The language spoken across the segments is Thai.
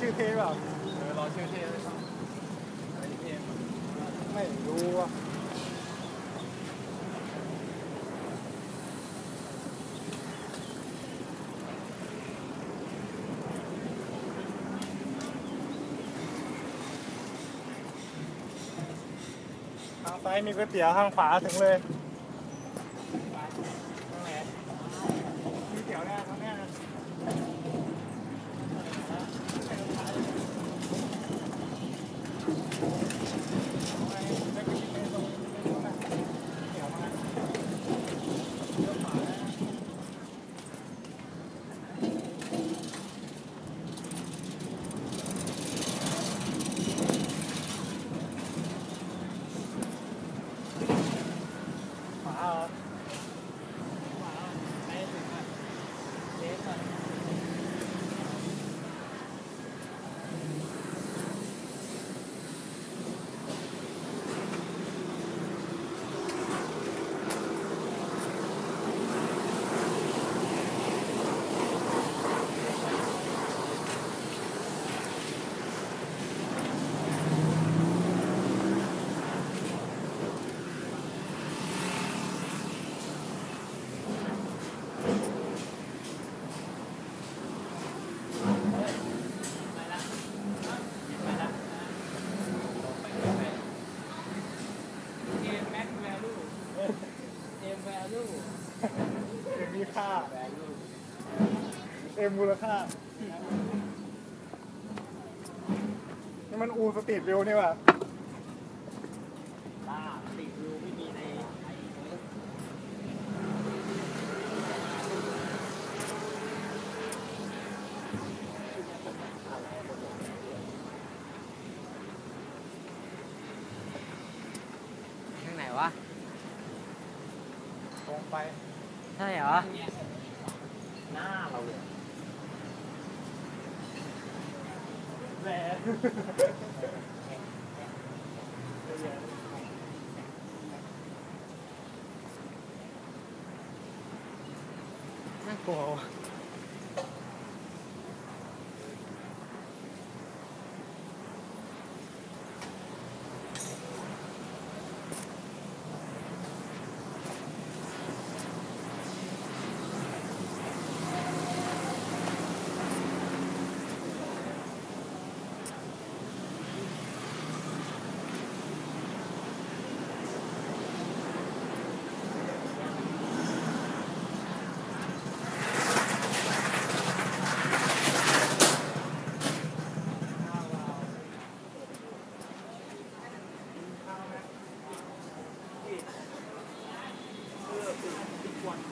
ชื่อเท่เปล่าเออรอชื่อเท่เลยครับอะไรเท่ไม่รู้อะทางซ้ายมีก๋วยเตี๋ยวทางขวาถึงเลยทางไหนมีเตี๋ยวแน่ทางเนี้ยนะเอาไงได้ไปกินในตรงในนู้นน่ะเตี๋ยวมาเลี้ยวขวานะ ขวาเหรอขวาไปถึงอะเลฟอะเอ็มมีค่าเอ็มมูลค่า นี่มันอูสตรีทวิวนี่ว่ะล่าติดวิวไม่มีในไอเวิร์กทางไหนวะ ตรงไป ใช่เหรอ หน้าเราเลย แห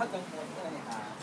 我等会 là 看